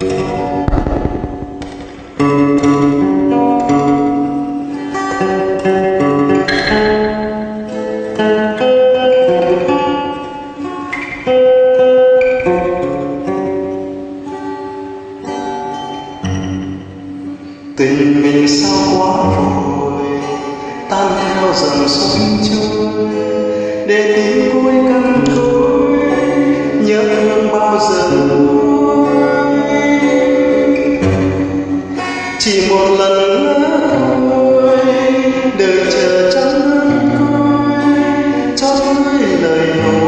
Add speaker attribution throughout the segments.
Speaker 1: tình mình sao quá rồi tan theo dòng sông trôi để tìm chỉ một lần thôi đời chờ chắn coi cho với lời nổ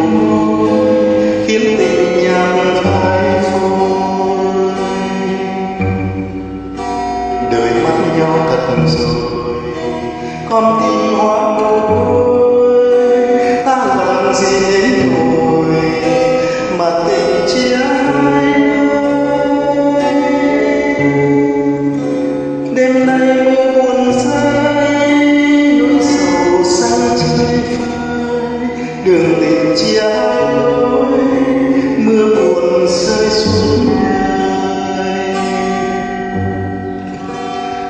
Speaker 1: khiến tình nhạt phai phôi. Đời mắt nhau thật rồi, con tim hoa môi, ta làm gì đến rồi mà tình chia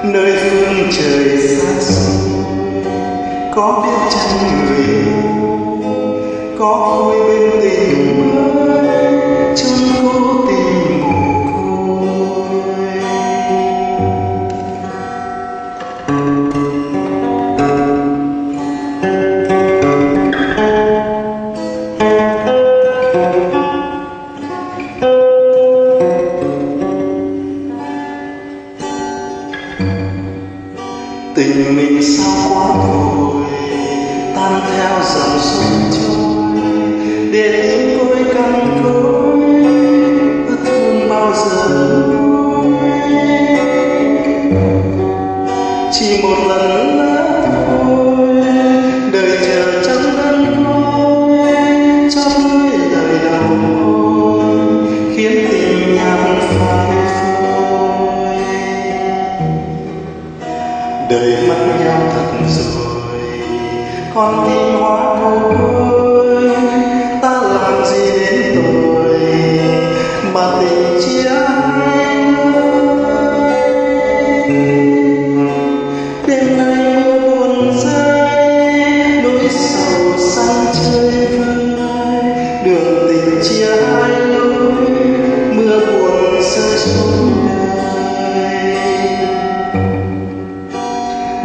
Speaker 1: nơi phương trời xa xôi. Có biết chăng người có tình mình sao quá rồi tan theo dòng suối trôi, để tìm đôi căn cối ước thương bao giờ chỉ một lần con tim hóa mồ côi ta làm gì đến tuổi mà tình chia hai đêm nay mưa buồn rơi nỗi sầu sang chơi vơi đường tình chia hai lối, mưa buồn rơi xuống đời.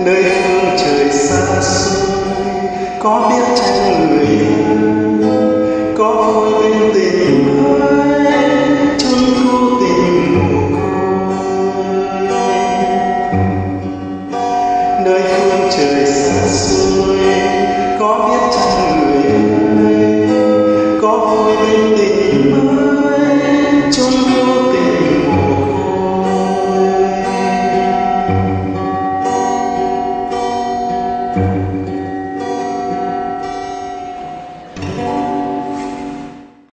Speaker 1: Nơi phương trời xa xôi có biết chăng người? Yêu có vui bên tình mới chung thu tình mồ côi nơi phương trời xa xôi, có biết chăng người? Ơi có vui bên tình mới chung thu tình mồ côi